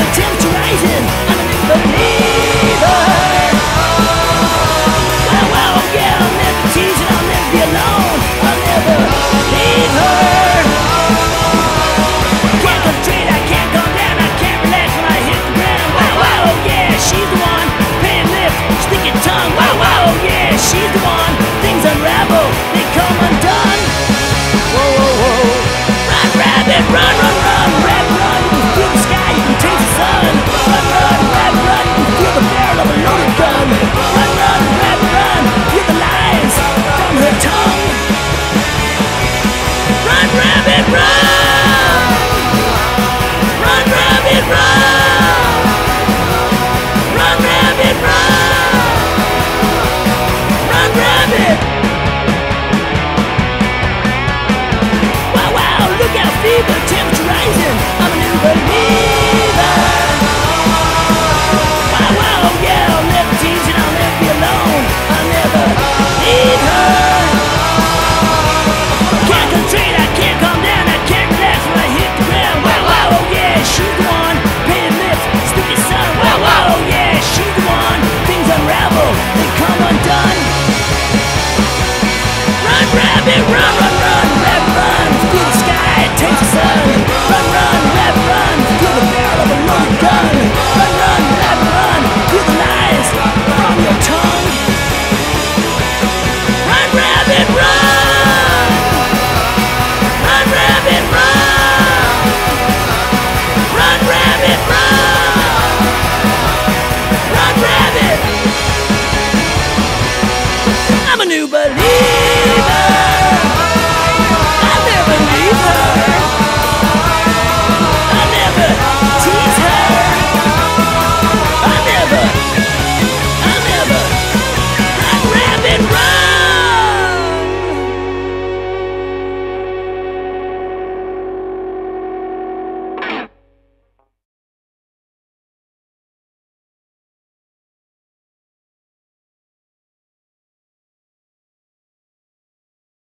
attempt to raise him, and Look out, fever, temperature. new belief.